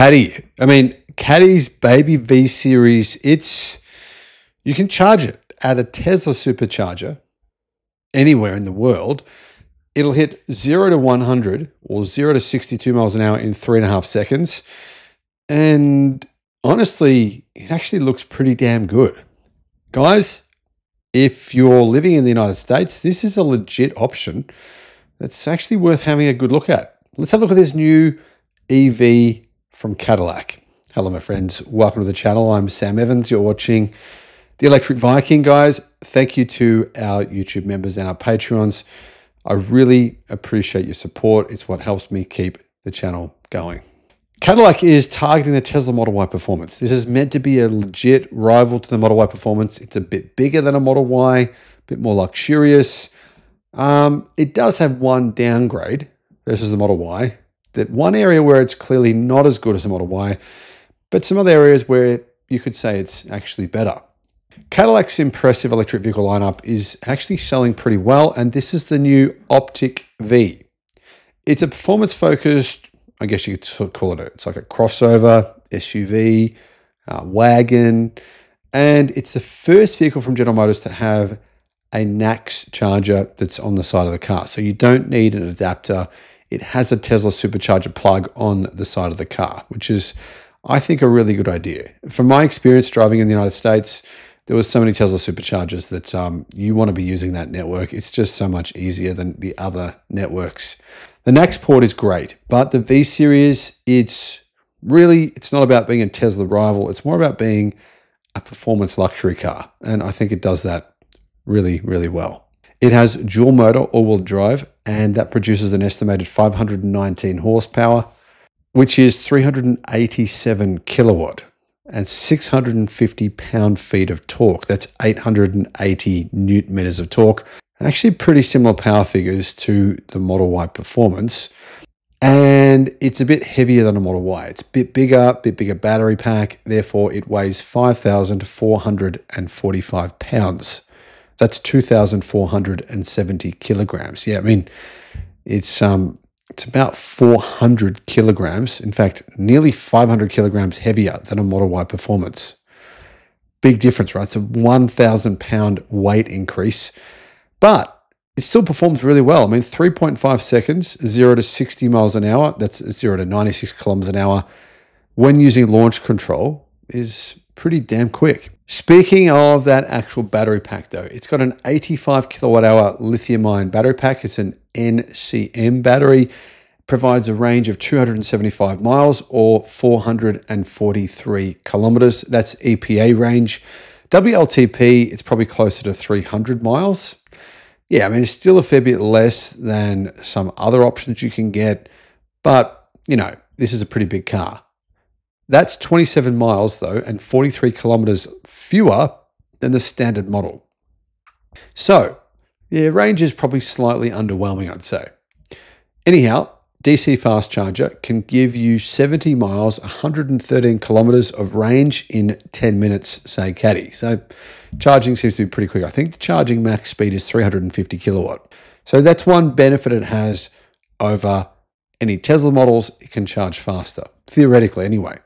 Caddy. I mean, Caddy's baby V series, it's you can charge it at a Tesla supercharger anywhere in the world. It'll hit zero to 100 or zero to 62 miles an hour in three and a half seconds. And honestly, it actually looks pretty damn good. Guys, if you're living in the United States, this is a legit option that's actually worth having a good look at. Let's have a look at this new EV from Cadillac. Hello, my friends. Welcome to the channel. I'm Sam Evans. You're watching The Electric Viking, guys. Thank you to our YouTube members and our Patreons. I really appreciate your support. It's what helps me keep the channel going. Cadillac is targeting the Tesla Model Y performance. This is meant to be a legit rival to the Model Y performance. It's a bit bigger than a Model Y, a bit more luxurious. Um, it does have one downgrade versus the Model Y. That one area where it's clearly not as good as the Model Y, but some other areas where you could say it's actually better. Cadillac's impressive electric vehicle lineup is actually selling pretty well, and this is the new Optiq V. It's a performance focused, I guess you could call it, it's like a crossover, SUV, uh, wagon, and it's the first vehicle from General Motors to have a NACS charger that's on the side of the car. So you don't need an adapter. It has a Tesla supercharger plug on the side of the car, which is, I think, a really good idea. From my experience driving in the United States, there was so many Tesla superchargers that um, you want to be using that network. It's just so much easier than the other networks. The NACS port is great, but the V series, it's really it's not about being a Tesla rival. It's more about being a performance luxury car, and I think it does that really, really well. It has dual motor all-wheel drive, and that produces an estimated 519 horsepower, which is 387 kilowatt and 650 pound-feet of torque. That's 880 newton meters of torque. Actually, pretty similar power figures to the Model Y Performance. And it's a bit heavier than a Model Y. It's a bit bigger, bit bigger battery pack. Therefore, it weighs 5,445 pounds. That's 2,470 kilograms. Yeah, I mean, it's um, it's about 400 kilograms. In fact, nearly 500 kilograms heavier than a Model Y Performance. Big difference, right? It's a 1,000 pound weight increase, but it still performs really well. I mean, 3.5 seconds, zero to 60 miles an hour. That's zero to 96 kilometers an hour. When using launch control, is pretty damn quick. Speaking of that actual battery pack, though, it's got an 85 kilowatt hour lithium ion battery pack. It's an NCM battery, provides a range of 275 miles or 443 kilometers. That's EPA range. WLTP, it's probably closer to 300 miles. Yeah, I mean, it's still a fair bit less than some other options you can get, but you know, this is a pretty big car. That's 27 miles, though, and 43 kilometers fewer than the standard model. So, yeah, range is probably slightly underwhelming, I'd say. Anyhow, DC fast charger can give you 70 miles, 113 kilometers of range in 10 minutes, say Caddy. So, charging seems to be pretty quick. I think the charging max speed is 350 kilowatt. So, that's one benefit it has over any Tesla models. It can charge faster, theoretically, anyway.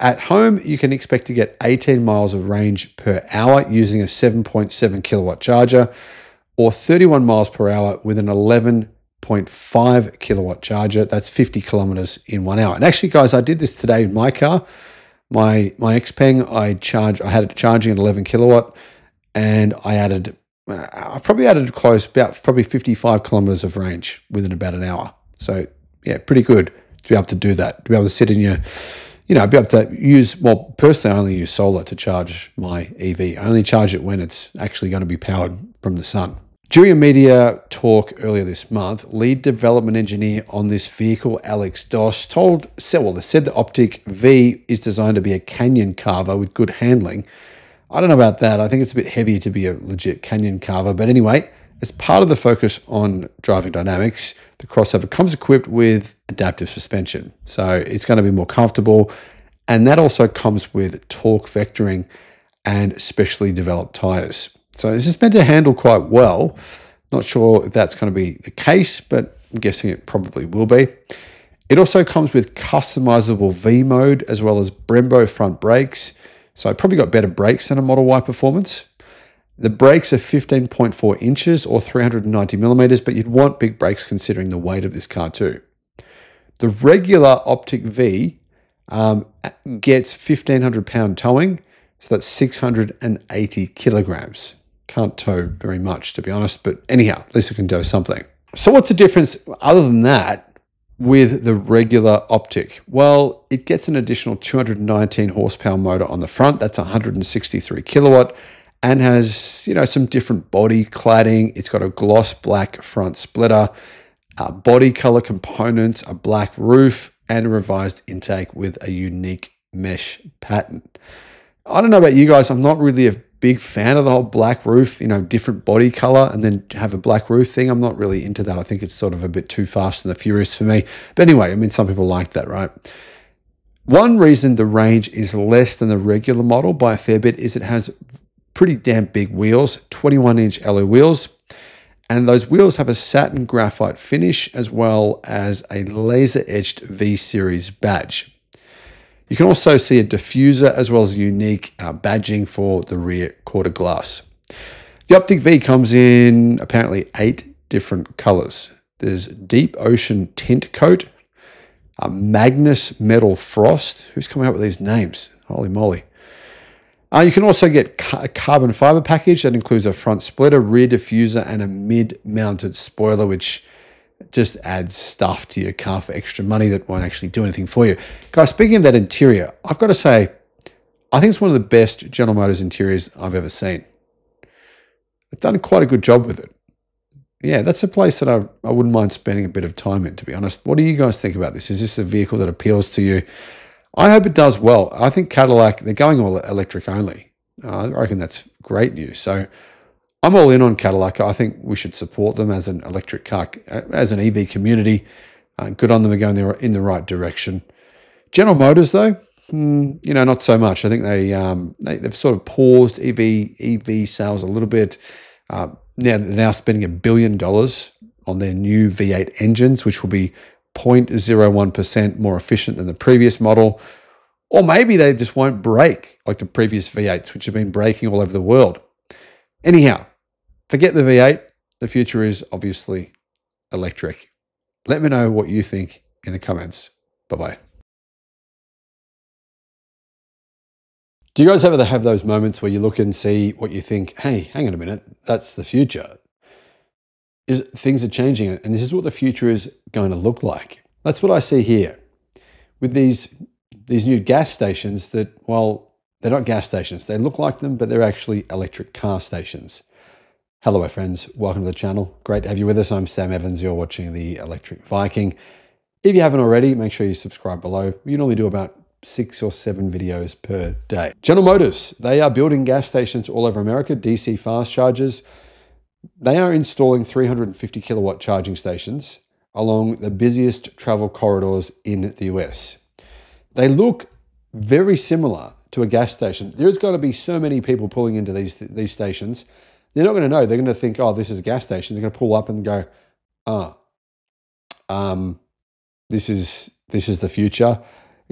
At home, you can expect to get 18 miles of range per hour using a 7.7 kilowatt charger or 31 miles per hour with an 11.5 kilowatt charger. That's 50 kilometers in one hour. And actually, guys, I did this today in my car. My my Xpeng, I charged, I had it charging at 11 kilowatt, and I added, uh, I probably added close about probably 55 kilometers of range within about an hour. So yeah, pretty good to be able to do that. To be able to sit in your you know, I'd be able to use, well, personally, I only use solar to charge my EV. I only charge it when it's actually going to be powered from the sun. During a media talk earlier this month, lead development engineer on this vehicle, Alex Doss, told, well, they said the Optiq V is designed to be a canyon carver with good handling. I don't know about that. I think it's a bit heavy to be a legit canyon carver. But anyway, as part of the focus on driving dynamics, the crossover comes equipped with adaptive suspension. So it's going to be more comfortable. And that also comes with torque vectoring and specially developed tires. So this is meant to handle quite well. Not sure if that's going to be the case, but I'm guessing it probably will be. It also comes with customizable V mode as well as Brembo front brakes. So I probably got better brakes than a Model Y Performance. The brakes are 15.4 inches or 390 millimeters, but you'd want big brakes considering the weight of this car too. The regular Optiq V um, gets 1500 pound towing, so that's 680 kilograms. Can't tow very much, to be honest, but anyhow, at least it can tow something. So, what's the difference other than that with the regular Optiq? Well, it gets an additional 219 horsepower motor on the front. That's 163 kilowatt and has, you know, some different body cladding. It's got a gloss black front splitter, uh, body color components, a black roof, and a revised intake with a unique mesh pattern. I don't know about you guys. I'm not really a big fan of the whole black roof, you know, different body color and then have a black roof thing. I'm not really into that. I think it's sort of a bit too fast and the furious for me. But anyway, I mean, some people like that, right? One reason the range is less than the regular model by a fair bit is it has pretty damn big wheels, 21 inch alloy wheels. And those wheels have a satin graphite finish as well as a laser etched V Series badge. You can also see a diffuser as well as unique uh, badging for the rear quarter glass. The Optiq V comes in apparently eight different colors. There's Deep Ocean Tint Coat, a Magnus Metal Frost. Who's coming up with these names? Holy moly. Uh, you can also get a carbon fiber package that includes a front splitter, rear diffuser, and a mid-mounted spoiler, which just adds stuff to your car for extra money that won't actually do anything for you. Guys, speaking of that interior, I've got to say, I think it's one of the best General Motors interiors I've ever seen. They've done quite a good job with it. Yeah, that's a place that I, I wouldn't mind spending a bit of time in, to be honest. What do you guys think about this? Is this a vehicle that appeals to you? I hope it does well. I think Cadillac, they're going all electric only. Uh, I reckon that's great news. So I'm all in on Cadillac. I think we should support them as an electric car, as an EV community. Uh, good on them, they're going in the right direction. General Motors, though, hmm, you know, not so much. I think they, um, they have sort of paused EV EV sales a little bit. Uh, now they're now spending a billion dollars on their new V8 engines, which will be 0.01% more efficient than the previous model. Or maybe they just won't break like the previous V8s, which have been breaking all over the world. Anyhow, forget the V8. The future is obviously electric. Let me know what you think in the comments. Bye bye. Do you guys ever have those moments where you look and see what you think, hey, hang on a minute, that's the future? Is things are changing and this is what the future is going to look like. That's what I see here with these these new gas stations that well they're not gas stations. They look like them but they're actually electric car stations. Hello my friends, welcome to the channel. Great to have you with us. I'm Sam Evans. You're watching the Electric Viking. If you haven't already, make sure you subscribe below. We normally do about six or seven videos per day. General Motors, they are building gas stations all over America, DC fast chargers. They are installing 350 kilowatt charging stations along the busiest travel corridors in the US. They look very similar to a gas station. There's got to be so many people pulling into these, these stations. They're not going to know. They're going to think, oh, this is a gas station. They're going to pull up and go, ah, um, this is this is the future.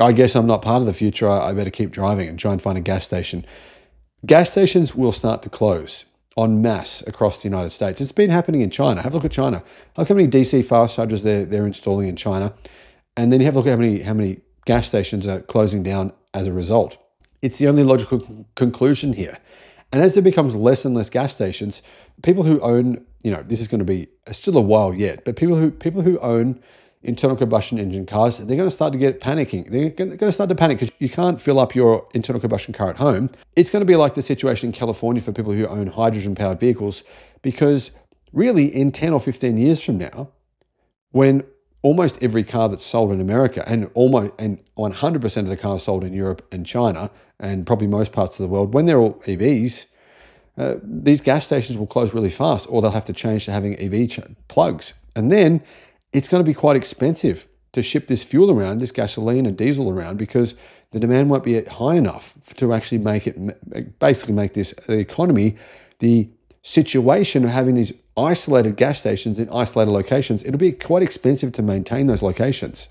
I guess I'm not part of the future. I better keep driving and try and find a gas station. Gas stations will start to close en masse across the United States. It's been happening in China. Have a look at China. Look how many DC fast chargers they're, they're installing in China. And then you have a look at how many, how many gas stations are closing down as a result. It's the only logical conclusion here. And as there becomes less and less gas stations, people who own, you know, this is going to be still a while yet, but people who people who own internal combustion engine cars, they're going to start to get panicking. They're going to start to panic because you can't fill up your internal combustion car at home. It's going to be like the situation in California for people who own hydrogen powered vehicles because really in 10 or 15 years from now, when almost every car that's sold in America and almost and 100% of the cars sold in Europe and China and probably most parts of the world, when they're all EVs, uh, these gas stations will close really fast or they'll have to change to having EV plugs. And then it's going to be quite expensive to ship this fuel around, this gasoline and diesel around, because the demand won't be high enough to actually make it, basically make this economy, the situation of having these isolated gas stations in isolated locations, it'll be quite expensive to maintain those locations.